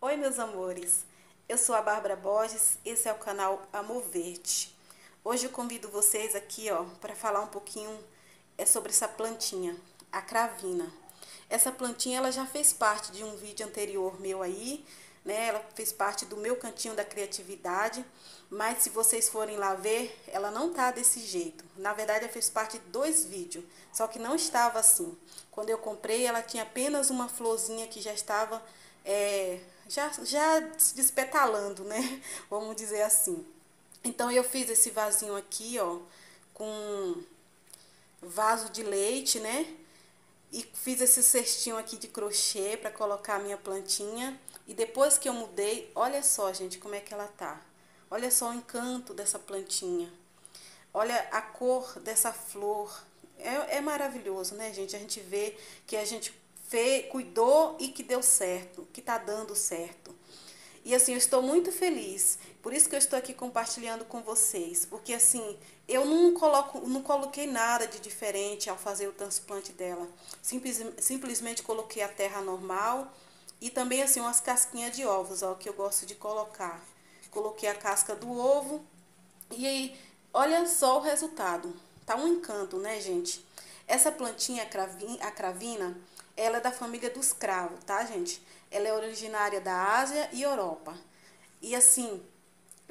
Oi, meus amores. Eu sou a Bárbara Borges, esse é o canal Amor Verde. Hoje eu convido vocês aqui, ó, para falar um pouquinho é sobre essa plantinha, a cravina. Essa plantinha, ela já fez parte de um vídeo anterior meu aí, né? Ela fez parte do meu cantinho da criatividade, mas se vocês forem lá ver, ela não tá desse jeito. Na verdade, ela fez parte de dois vídeos, só que não estava assim. Quando eu comprei, ela tinha apenas uma florzinha que já estava é, já, já despetalando, né? Vamos dizer assim. Então, eu fiz esse vasinho aqui, ó, com vaso de leite, né? E fiz esse cestinho aqui de crochê para colocar a minha plantinha. E depois que eu mudei, olha só, gente, como é que ela tá. Olha só o encanto dessa plantinha. Olha a cor dessa flor. É, é maravilhoso, né, gente? A gente vê que a gente fez, cuidou e que deu certo, que está dando certo. E assim, eu estou muito feliz. Por isso que eu estou aqui compartilhando com vocês. Porque assim, eu não, coloco, não coloquei nada de diferente ao fazer o transplante dela. Simples, simplesmente coloquei a terra normal e também assim umas casquinhas de ovos, ó, que eu gosto de colocar. Coloquei a casca do ovo e aí, olha só o resultado. Tá um encanto, né, gente? Essa plantinha, a cravina, ela é da família dos cravos, tá, gente? Ela é originária da Ásia e Europa. E assim,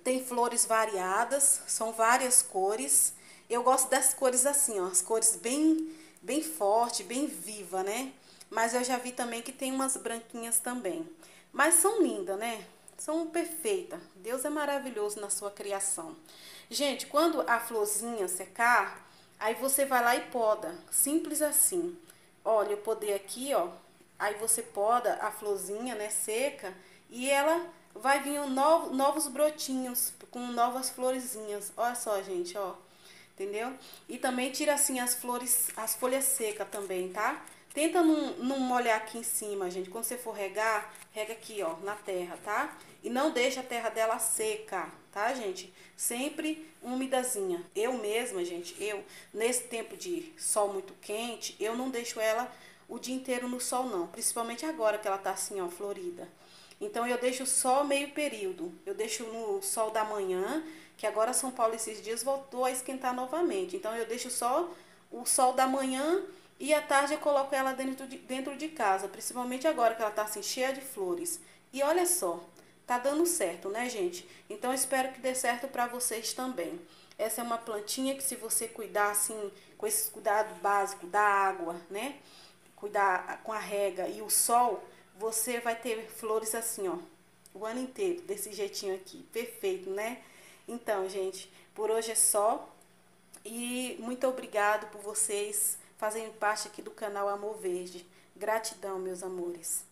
tem flores variadas, são várias cores. Eu gosto das cores assim, ó, as cores bem, bem forte, bem viva, né? Mas eu já vi também que tem umas branquinhas também. Mas são lindas, né? São perfeitas. Deus é maravilhoso na sua criação. Gente, quando a florzinha secar, aí você vai lá e poda. Simples assim. Olha, eu podei aqui, ó. Aí você poda a florzinha, né, seca, e ela vai vir novos, brotinhos com novas florezinhas. Olha só, gente, ó. Entendeu? E também tira assim as flores, as folhas secas também, tá? Tenta não, molhar aqui em cima, gente. Quando você for regar, rega aqui, ó, na terra, tá? E não deixa a terra dela seca, tá, gente? Sempre umidazinha. Eu mesma, gente, eu, nesse tempo de sol muito quente, eu não deixo ela o dia inteiro no sol, não. Principalmente agora que ela tá assim, ó, florida. Então, eu deixo só meio período. Eu deixo no sol da manhã, que agora São Paulo esses dias voltou a esquentar novamente. Então, eu deixo só o sol da manhã e à tarde eu coloco ela dentro de, dentro de casa, principalmente agora que ela tá assim cheia de flores. E olha só, tá dando certo, né, gente? Então espero que dê certo para vocês também. Essa é uma plantinha que se você cuidar assim, com esse cuidado básico da água, né? Cuidar com a rega e o sol, você vai ter flores assim, ó, o ano inteiro, desse jeitinho aqui. Perfeito, né? Então, gente, por hoje é só. E muito obrigado por vocês fazem parte aqui do canal Amor Verde. Gratidão, meus amores.